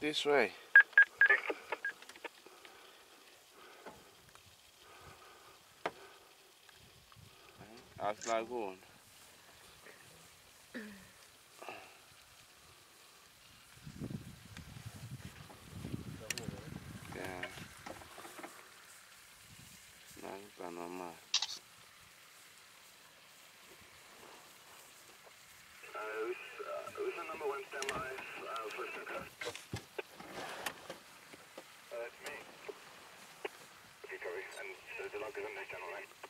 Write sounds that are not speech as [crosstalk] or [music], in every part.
this way. Hmm? Allt lagoon. Yeah. Nakuba normal. Ocean number one, stand by uh, for circa. Uh, it's me. Recovery, and log is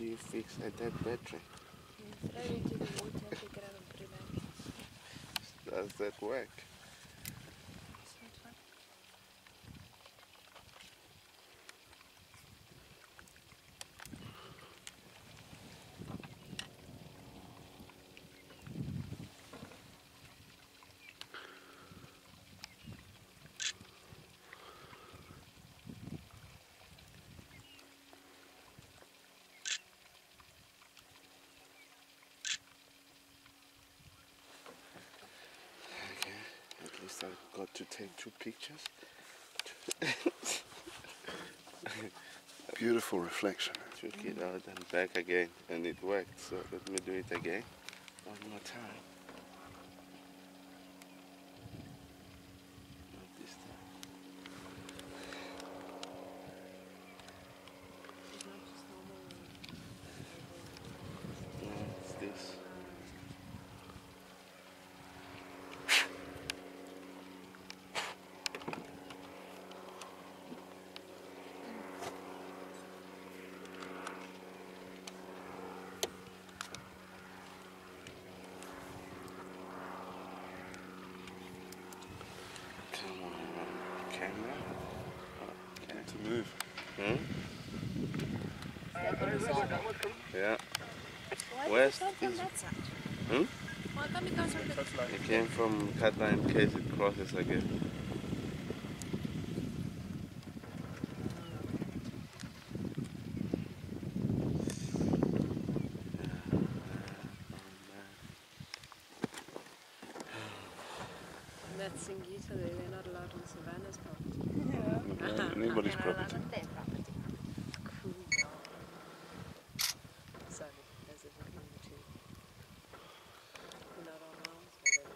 do you fix a dead battery? Throw it into the water, pick it up and put it back. Does that work? It's not fun. Okay, at least I got to take two pictures. [laughs] Beautiful reflection. Took it out and back again, and it worked. So let me do it again, one more time. Not this time. It's not just normal. No, it's this. Come on, camera. Okay. To move. Hmm? Yeah. Why West does it come from is-? Hmm? It comes from the... It came from Kata in case it crosses again. That's Singita, they- they're not allowed on Savannah's property. Anybody's They're not property. on their property. Cool. Sorry, there's a difference between. We're not on ours, or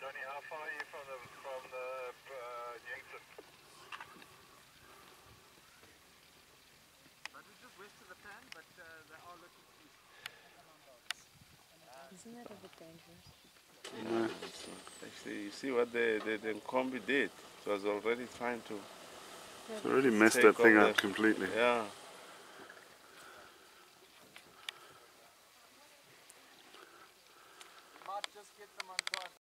Johnny, how far are you from the from the uh, Yankton? Isn't that a bit dangerous? No. Actually, you see what the, the, the Nkombi did? It was already trying to, It's already messed that thing up the- completely. yeah. Might just get them on drive